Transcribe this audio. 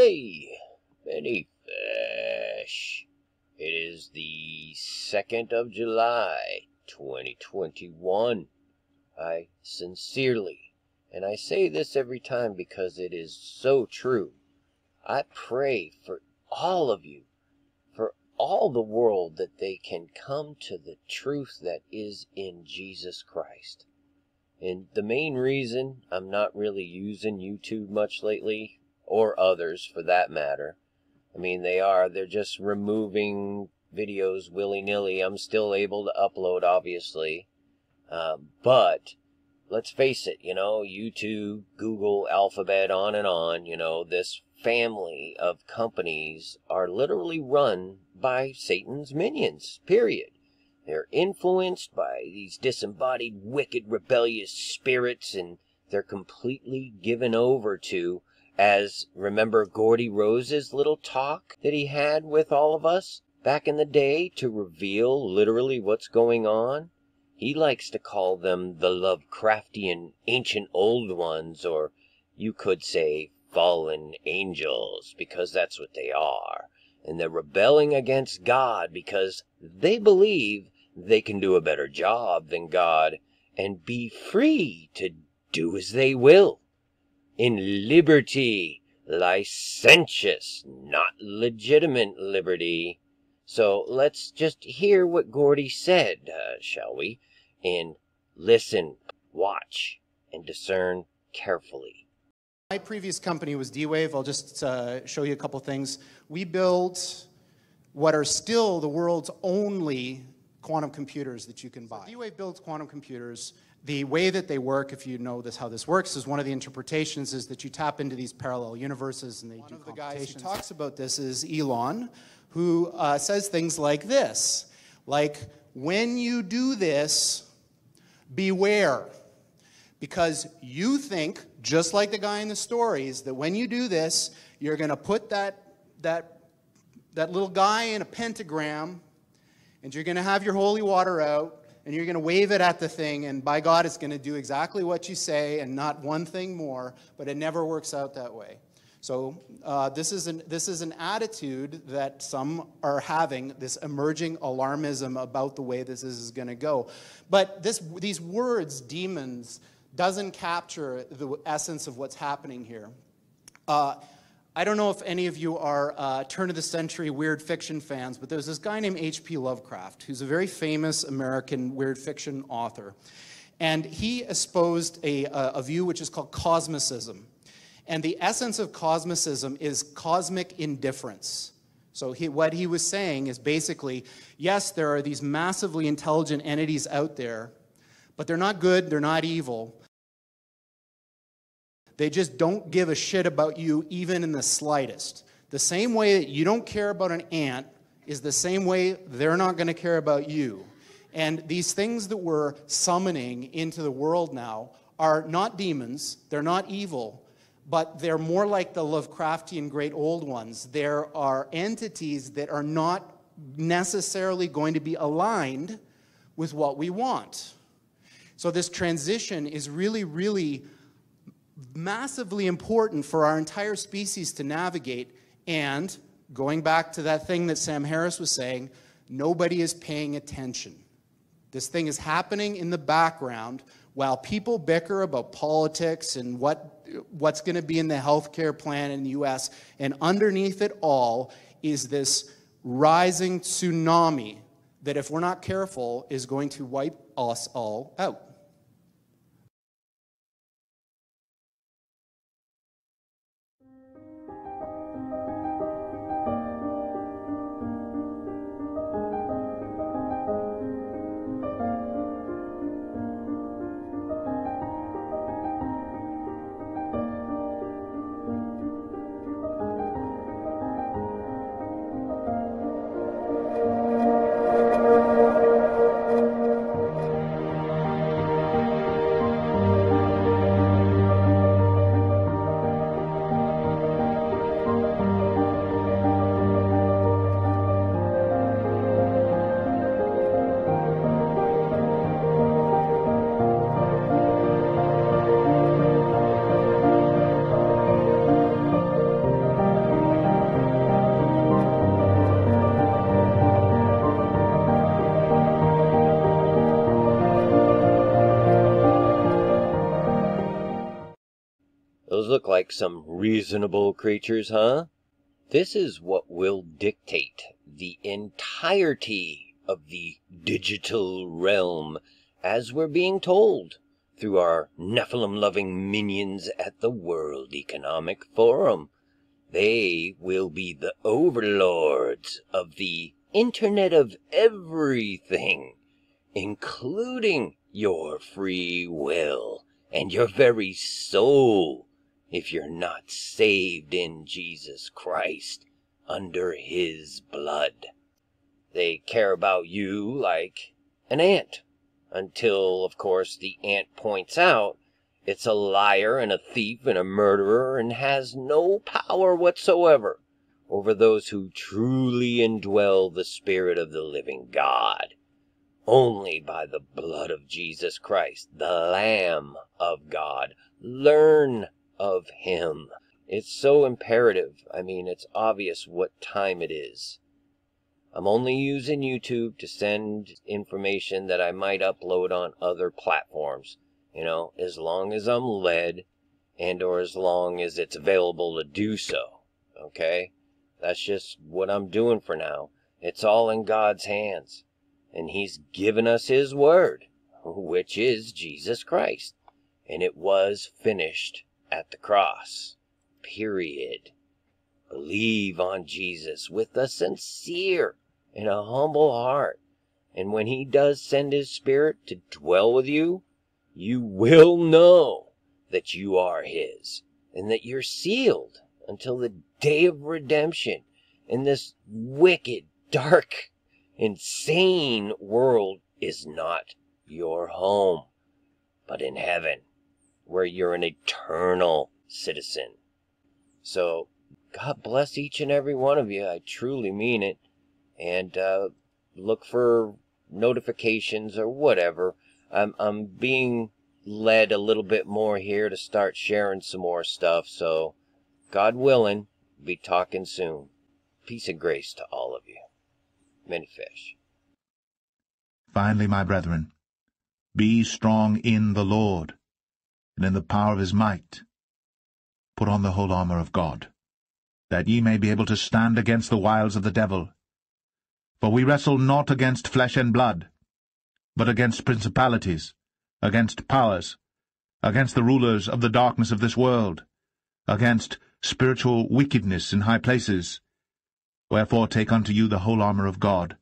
Hey, Many Fish. It is the 2nd of July, 2021. I sincerely, and I say this every time because it is so true, I pray for all of you, for all the world, that they can come to the truth that is in Jesus Christ. And the main reason I'm not really using YouTube much lately, or others for that matter, I mean, they are, they're just removing videos willy nilly. I'm still able to upload, obviously. Uh, but let's face it, you know, YouTube, Google, Alphabet, on and on, you know, this family of companies are literally run by Satan's minions, period. They're influenced by these disembodied, wicked, rebellious spirits, and they're completely given over to as remember Geordie Rose's little talk that he had with all of us back in the day to reveal literally what's going on? He likes to call them the Lovecraftian ancient old ones, or you could say fallen angels, because that's what they are. And they're rebelling against God because they believe they can do a better job than God and be free to do as they will in liberty, licentious, not legitimate liberty. So let's just hear what Geordie said, uh, shall we? And listen, watch, and discern carefully. My previous company was D-Wave. I'll just uh, show you a couple things. We built what are still the world's only quantum computers that you can buy. So D-Wave builds quantum computers the way that they work, if you know this, how this works, is one of the interpretations is that you tap into these parallel universes and they one do of the guys who talks about this is Elon, who uh, says things like this, like, when you do this, beware, because you think, just like the guy in the stories, that when you do this, you're going to put that, that, that little guy in a pentagram, and you're going to have your holy water out, and you're going to wave it at the thing, and by God, it's going to do exactly what you say and not one thing more, but it never works out that way. So, uh, this, is an, this is an attitude that some are having, this emerging alarmism about the way this is going to go. But this, these words, demons, doesn't capture the essence of what's happening here. Uh, I don't know if any of you are uh, turn of the century weird fiction fans, but there's this guy named H.P. Lovecraft, who's a very famous American weird fiction author. And he espoused a, a view which is called cosmicism. And the essence of cosmicism is cosmic indifference. So he, what he was saying is basically, yes, there are these massively intelligent entities out there, but they're not good, they're not evil. They just don't give a shit about you even in the slightest. The same way that you don't care about an ant is the same way they're not going to care about you. And these things that we're summoning into the world now are not demons, they're not evil, but they're more like the Lovecraftian great old ones. There are entities that are not necessarily going to be aligned with what we want. So, this transition is really, really massively important for our entire species to navigate. And going back to that thing that Sam Harris was saying, nobody is paying attention. This thing is happening in the background while people bicker about politics and what, what's going to be in the healthcare plan in the US. And underneath it all is this rising tsunami that, if we're not careful, is going to wipe us all out. Look like some reasonable creatures, huh? This is what will dictate the entirety of the digital realm as we're being told through our Nephilim loving minions at the World Economic Forum. They will be the overlords of the Internet of Everything, including your free will and your very soul if you're not saved in Jesus Christ under His blood. They care about you like an ant, until, of course, the ant points out it's a liar and a thief and a murderer and has no power whatsoever over those who truly indwell the Spirit of the living God. Only by the blood of Jesus Christ, the Lamb of God. Learn of Him. It's so imperative. I mean, it's obvious what time it is. I'm only using YouTube to send information that I might upload on other platforms. You know, as long as I'm led and or as long as it's available to do so. Okay? That's just what I'm doing for now. It's all in God's hands. And He's given us His Word, which is Jesus Christ. And it was finished at the cross. Period. Believe on Jesus with a sincere and a humble heart. And when He does send His Spirit to dwell with you, you will know that you are His and that you're sealed until the day of redemption in this wicked, dark, insane world is not your home, but in heaven, where you're an eternal citizen. So, God bless each and every one of you. I truly mean it. And uh, look for notifications or whatever. I'm, I'm being led a little bit more here to start sharing some more stuff. So, God willing, be talking soon. Peace and grace to all of you. Many fish. Finally, my brethren, be strong in the Lord, and in the power of his might. Put on the whole armour of God, that ye may be able to stand against the wiles of the devil. For we wrestle not against flesh and blood, but against principalities, against powers, against the rulers of the darkness of this world, against spiritual wickedness in high places. Wherefore take unto you the whole armour of God,